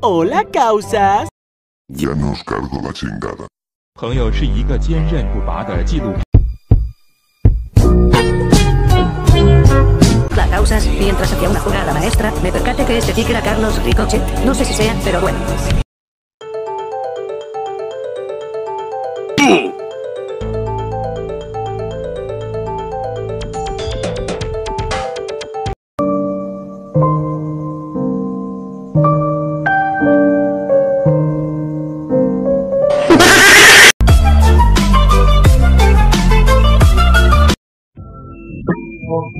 Hola, causas. Ya nos cargo la chingada. 朋友是一个坚韧不拔的记录。 La causas, mientras hacía una jugada maestra, me percaté que este tic era Carlos Ricochet. No sé si sea, pero bueno. Oh.